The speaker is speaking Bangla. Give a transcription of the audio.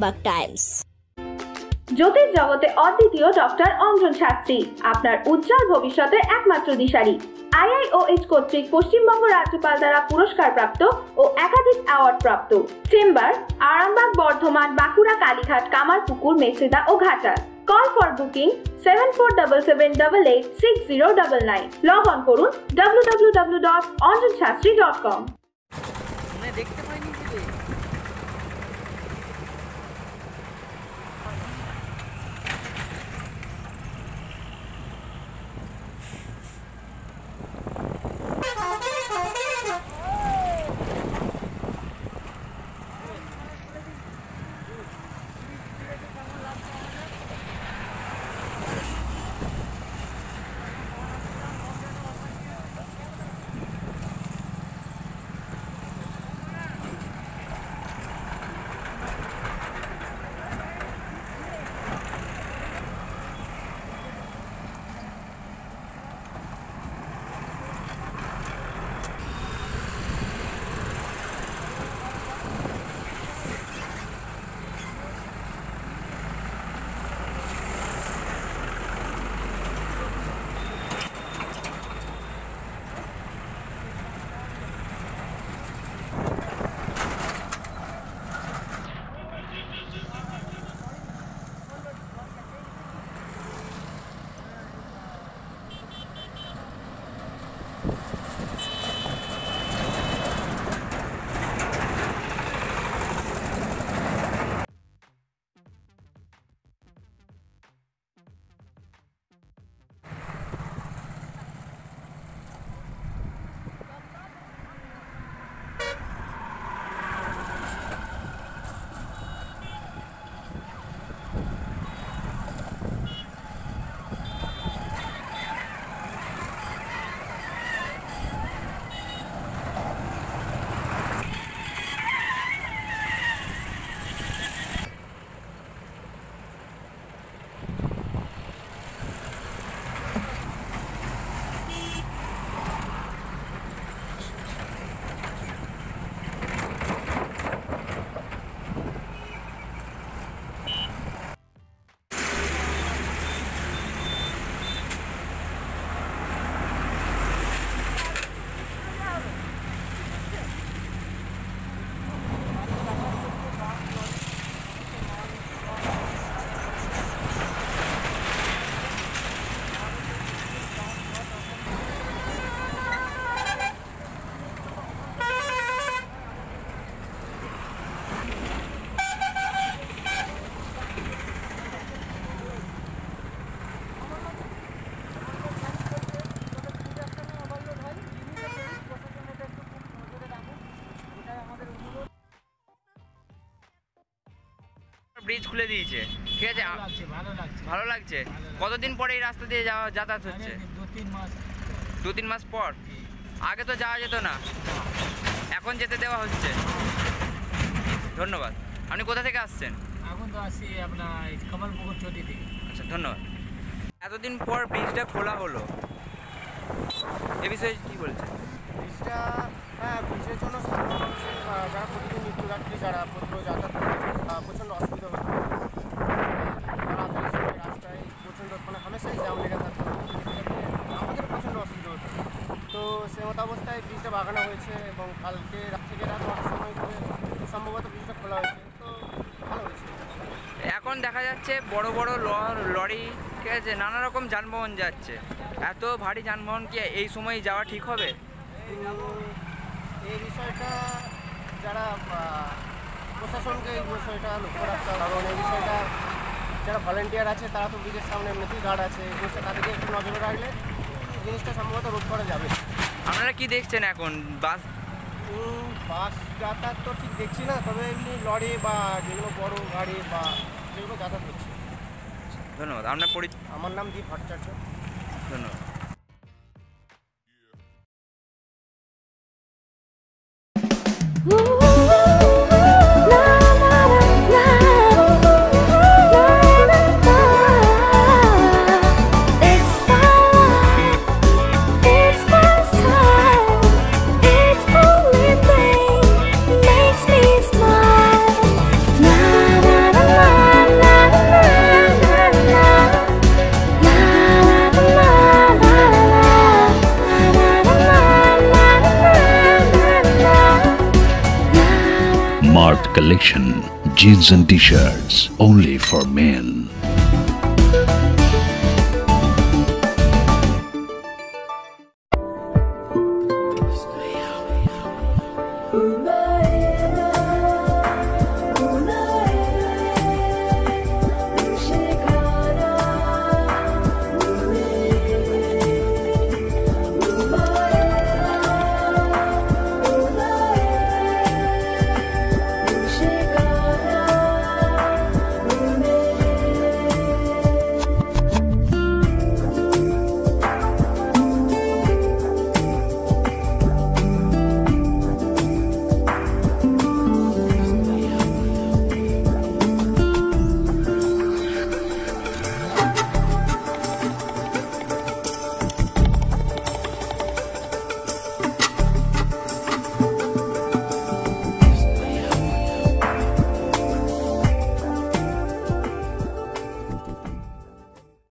আরামবাগ টাইমস জ্যোতিষ জগতে অদ্বিতীয় ডক্টর অঞ্জন শাস্ত্রী আপনার উজ্জ্বল ভবিষ্যতের একমাত্র দিশারি। আইআইওএইচ কর্তৃক পশ্চিমবঙ্গ রাজ্যপাল দ্বারা পুরস্কারপ্রাপ্ত ও একাধিক অ্যাওয়ার্ড প্রাপ্ত chamber Arambagh Bardhaman Bankura Kalighat Kamarpukur Mecheda O Ghatal. Call for booking seven four double seven double eight six zero double nine log on করুন W W W dot Anjan Shastri dot com মানে দেখতে পাইনি ব্রিজ খুলে দিয়েছে। ঠিক আছে? ভালো লাগছে। কতদিন পরে এই রাস্তা দিয়ে যাওয়া যাতায়াত হচ্ছে? দু তিন মাস দু তিন মাস পর? আগে তো যাওয়া যেত না। এখন যেতে দেওয়া হচ্ছে। ধন্যবাদ। আপনি কোথা থেকে আসছেন? এখন তো আসি আপনার কমলপুকুর চটি থেকে আচ্ছা ধন্যবাদ। এতদিন পর ব্রিজটা খোলা হলো। এ বিষয়ে কি বলছেন? ব্রিজটা হ্যাঁ ব্রিজের জন্য সাধারণ মানুষের যারা প্রতিদিন নিত্যযাত্রী যারা প্রতিদিন যাতায়াত প্রচণ্ড তো সে মতো অবস্থায় ব্রিজটা বাগানো হয়েছে এবং কালকে রাত থেকে রাত নটার সময় করে সম্ভবত ব্রিজটা খোলা হয়েছে। তো ভালো হয়েছে। এখন দেখা যাচ্ছে বড় বড় ল- লরি ঠিক আছে নানা রকম যানবাহন যাচ্ছে। এত ভারী যানবাহন কি এই সময় যাওয়া ঠিক হবে? এই বিষয়টা যারা প্রশাসনকে এই বিষয়টা লক্ষ্য রাখতে হবে। কারণ এই বিষয়টা যারা ভলেন্টিয়ার আছে তারা তো ব্রিজের সামনে এমনিতেই গার্ড আছে। এই জিনিসটা তাদেরকে একটু নজরে রাখলে জিনিসটা সম্ভবত রোধ করা যাবে। আপনারা কি দেখছেন এখন? বাস? বাস যাতায়াত তো ঠিক দেখছি না তবে এমনি লরি বা যেগুলো বড় গাড়ি বা যেগুলো যাতায়াত করছে ধন্যবাদ। আপনার পরি আমার নাম দীপ ভট্টাচার্য। ধন্যবাদ। Collection, jeans and t-shirts, only for men.